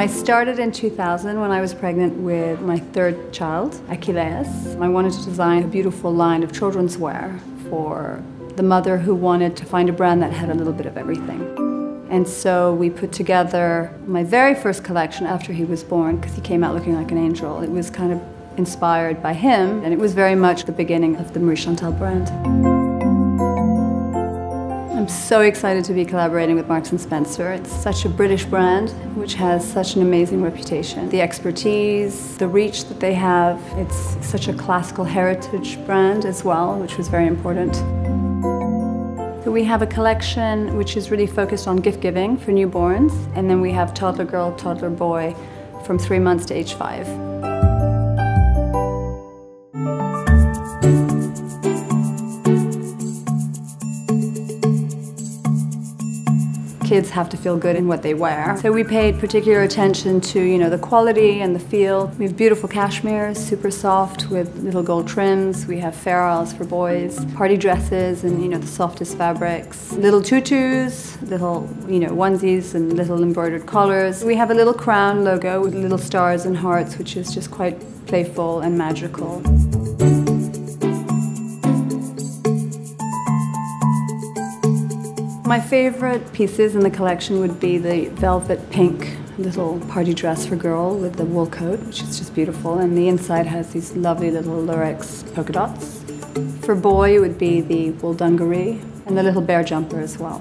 I started in 2000 when I was pregnant with my third child, Achilles. I wanted to design a beautiful line of children's wear for the mother who wanted to find a brand that had a little bit of everything. And so we put together my very first collection after he was born because he came out looking like an angel. It was kind of inspired by him and it was very much the beginning of the Marie Chantal brand. I'm so excited to be collaborating with Marks & Spencer. It's such a British brand which has such an amazing reputation. The expertise, the reach that they have, it's such a classical heritage brand as well, which was very important. We have a collection which is really focused on gift giving for newborns, and then we have toddler girl, toddler boy from three months to age five. Kids have to feel good in what they wear. So we paid particular attention to, you know, the quality and the feel. We have beautiful cashmeres, super soft with little gold trims. We have Fair Isles for boys, party dresses and, you know, the softest fabrics. Little tutus, little, you know, onesies and little embroidered collars. We have a little crown logo with little stars and hearts, which is just quite playful and magical. My favorite pieces in the collection would be the velvet pink little party dress for girl with the wool coat, which is just beautiful, and the inside has these lovely little lurex polka dots. For boy, it would be the wool dungaree and the little bear jumper as well.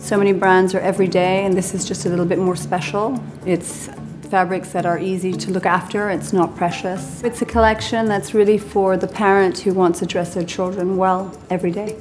So many brands are everyday, and this is just a little bit more special. It's fabrics that are easy to look after, it's not precious. It's a collection that's really for the parent who wants to dress their children well every day.